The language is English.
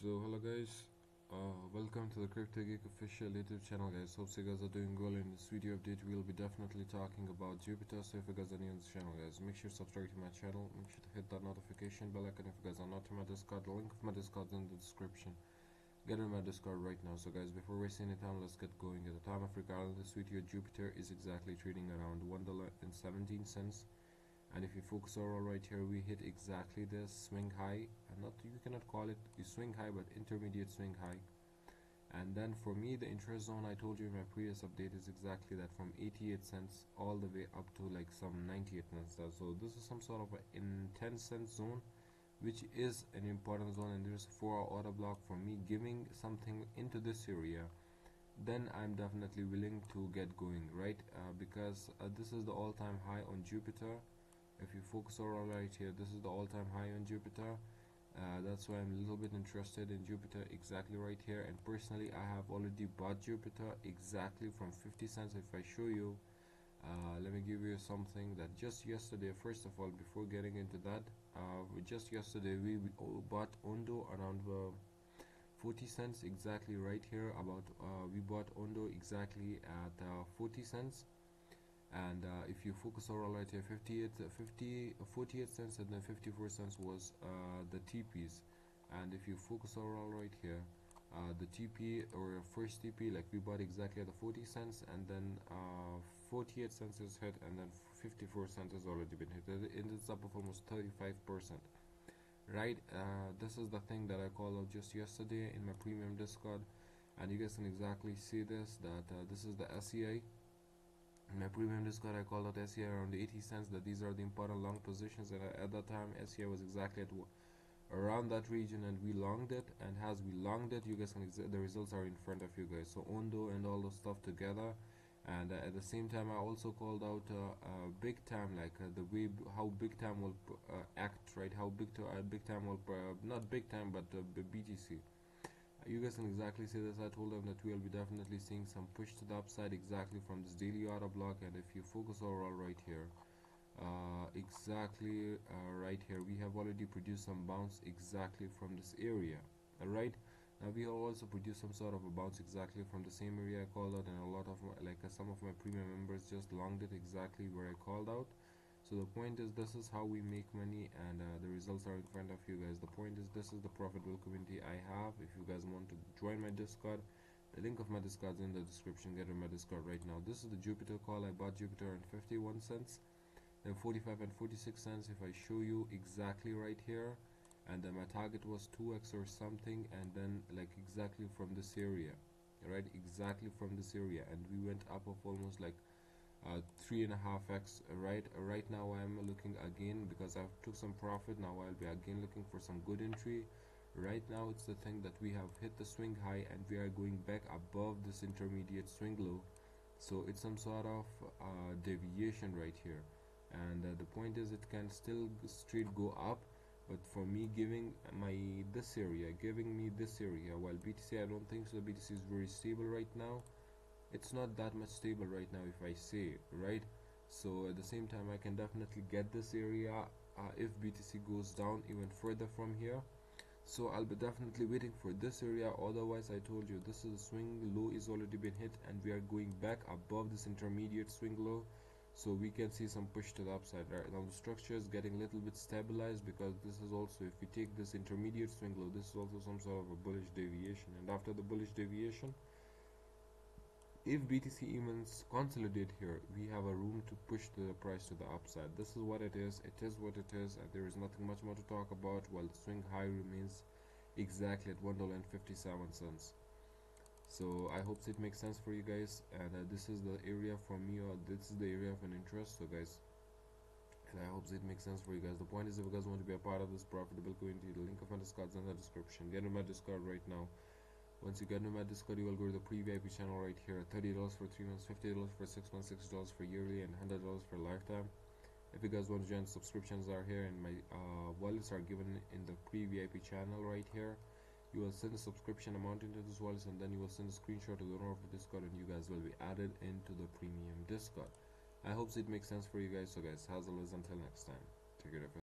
So hello guys, uh, welcome to the Crypto Geek official YouTube channel guys. Hope you guys are doing well. In this video update, we'll be definitely talking about Jupiter. So if you guys are new on this channel guys, make sure to subscribe to my channel. Make sure to hit that notification bell icon if you guys are not in my Discord. The link of my Discord is in the description. Get in my Discord right now. So guys, before wasting any time, let's get going. At the time of recording this video, Jupiter is exactly trading around one dollar and seventeen cents and if you focus over right here we hit exactly this swing high. And not you cannot call it a swing high but intermediate swing high. And then for me the interest zone I told you in my previous update is exactly that from 88 cents all the way up to like some 98 cents. So this is some sort of an intense cent zone which is an important zone. And there's a 4 hour order block for me giving something into this area. Then I'm definitely willing to get going right? Uh, because uh, this is the all-time high on Jupiter if you focus around right here this is the all-time high on Jupiter. Uh, that's why I'm a little bit interested in Jupiter exactly right here. And personally I have already bought Jupiter exactly from 50 cents. If I show you uh, let me give you something that just yesterday first of all before getting into that uh, just yesterday we, bought Ondo around uh, 40 cents exactly right here. About uh, we bought Ondo exactly at uh, 40 cents and uh, if you focus over right here 58 50 48 cents and then 54 cents was uh, the TPs and if you focus over right here uh, the TP or first TP like we bought exactly at the 40 cents and then uh, 48 cents is hit and then 54 cents has already been hit. It is up of almost 35 percent. Right uh, this is the thing that I called out just yesterday in my premium discord. And you guys can exactly see this that uh, this is the in my premium discord I called out SEI around 80 cents that these are the important long positions and at that time SEI was exactly at around that region and we longed it and as we longed it you guys can the results are in front of you guys. So Ondo and all the stuff together and uh, at the same time I also called out uh, uh, big time like uh, the way how big time will uh, act right? How big to uh, big time will not big time but BTC you guys can exactly see this. I told them that we'll be definitely seeing some push to the upside exactly from this daily order block. And if you focus overall right here uh, exactly uh, right here we have already produced some bounce exactly from this area. Alright now we also produced some sort of a bounce exactly from the same area I called out. And a lot of my, like uh, some of my premium members just longed it exactly where I called out so the point is this is how we make money and uh, the results are in front of you guys. The point is this is the profitable community I have. If you guys want to join my discord the link of my discord is in the description. Get on my discord right now. This is the Jupiter call. I bought Jupiter at 51 cents then 45 and 46 cents. If I show you exactly right here and then my target was 2x or something and then like exactly from this area right? Exactly from this area. And we went up of almost like uh, three and a half x right uh, right now I'm looking again because I took some profit. Now I'll be again looking for some good entry. Right now it's the thing that we have hit the swing high and we are going back above this intermediate swing low. So it's some sort of uh, deviation right here. And uh, the point is it can still straight go up but for me giving my this area giving me this area while BTC I don't think so. BTC is very stable right now it's not that much stable right now if I say right? So at the same time I can definitely get this area uh, if BTC goes down even further from here. So I'll be definitely waiting for this area. Otherwise I told you this is a swing low is already been hit and we are going back above this intermediate swing low. So we can see some push to the upside right? Now the structure is getting a little bit stabilized because this is also if we take this intermediate swing low this is also some sort of a bullish deviation. And after the bullish deviation if BTC even consolidate here we have a room to push the price to the upside. This is what it is. It is what it is and there is nothing much more to talk about while the swing high remains exactly at one dollar and 57 cents. So I hope it makes sense for you guys and uh, this is the area for me or this is the area of an interest so guys and I hope it makes sense for you guys. The point is if you guys want to be a part of this profitable community the link of my discord is in the description. Get in my discord right now once you get into my Discord, you will go to the pre-VIP channel right here. $30 for 3 months, $50 for 6 months, $6 for yearly, and $100 for lifetime. If you guys want to join, subscriptions are here and my uh, wallets are given in the pre-VIP channel right here. You will send a subscription amount into this wallet and then you will send a screenshot to the owner of the Discord and you guys will be added into the premium Discord. I hope it makes sense for you guys. So guys, as always, until next time, take care